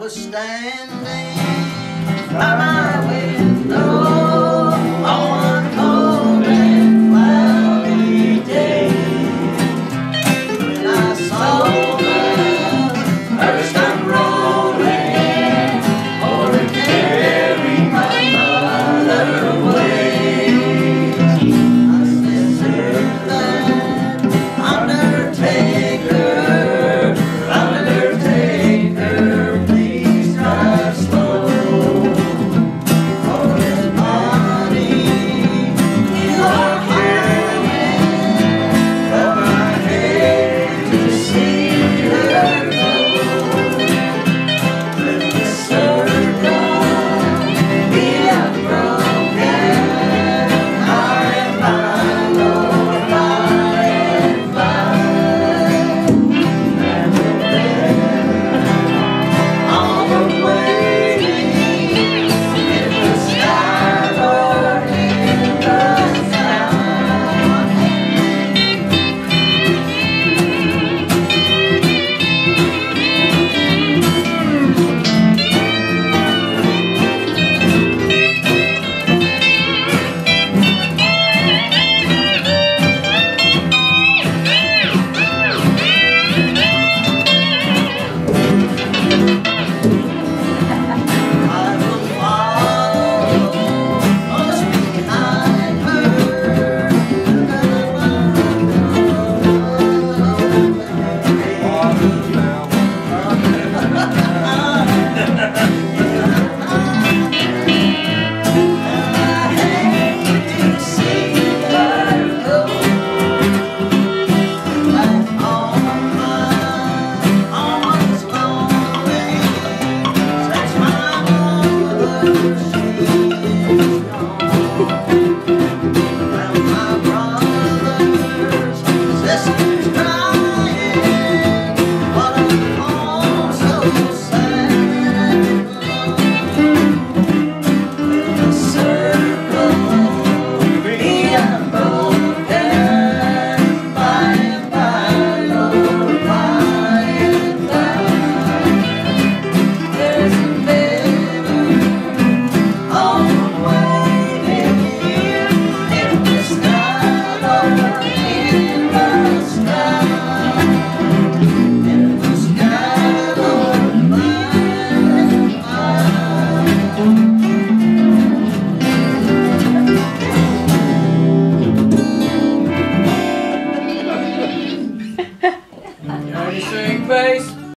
was standing. By my